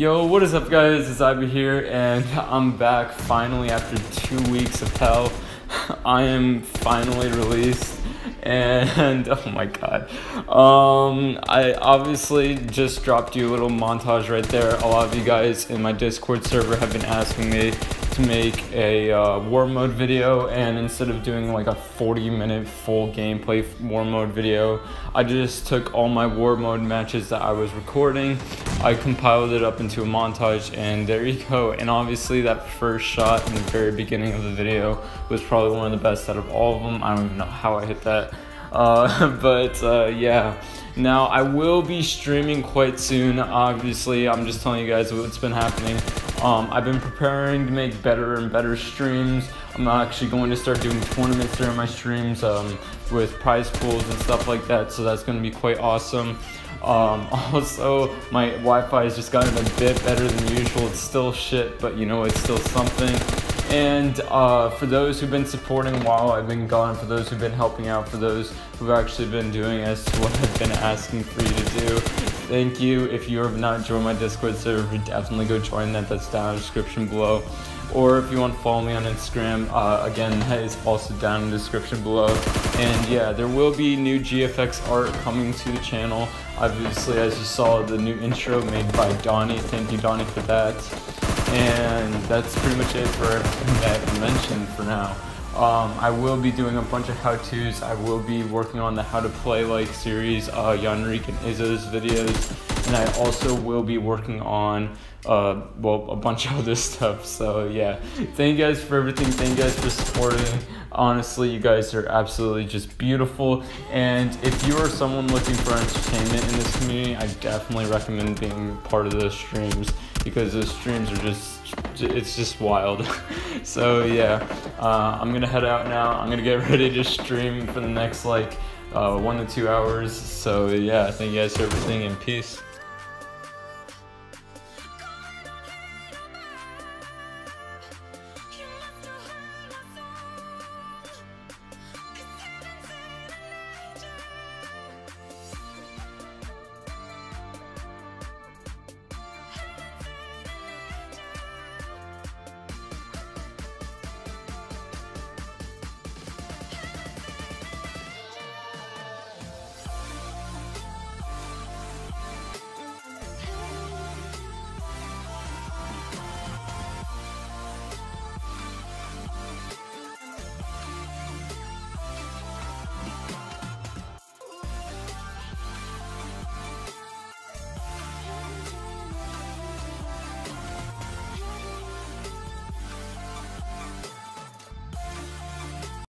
Yo, what is up, guys? It's Ibe here, and I'm back finally after two weeks of hell. I am finally released, and oh my god. Um, I obviously just dropped you a little montage right there. A lot of you guys in my Discord server have been asking me to make a uh, war mode video, and instead of doing like a 40 minute full gameplay war mode video, I just took all my war mode matches that I was recording. I compiled it up into a montage and there you go. And obviously that first shot in the very beginning of the video was probably one of the best out of all of them. I don't even know how I hit that. Uh, but uh, yeah, now I will be streaming quite soon. Obviously, I'm just telling you guys what's been happening. Um, I've been preparing to make better and better streams. I'm actually going to start doing tournaments during my streams um, with prize pools and stuff like that. So that's going to be quite awesome. Um, also, my Wi-Fi has just gotten a bit better than usual. It's still shit, but you know, it's still something. And uh, for those who've been supporting while I've been gone, for those who've been helping out, for those who've actually been doing as to what I've been asking for you to do, thank you. If you have not joined my Discord server, definitely go join that. That's down in the description below. Or if you want to follow me on Instagram, uh, again, that is also down in the description below. And yeah, there will be new GFX art coming to the channel. Obviously, as you saw, the new intro made by Donnie. Thank you, Donnie, for that. And that's pretty much it for that I can mention for now. Um, I will be doing a bunch of how-tos. I will be working on the How to Play Like series, uh, and Izzo's videos, and I also will be working on uh, well, a bunch of other stuff. So yeah, thank you guys for everything. Thank you guys for supporting. Honestly, you guys are absolutely just beautiful. And if you are someone looking for entertainment in this community, I definitely recommend being part of those streams because those streams are just it's just wild. so yeah, uh, I'm gonna head out now. I'm gonna get ready to stream for the next like uh, one to two hours. So yeah, thank you guys for everything and peace.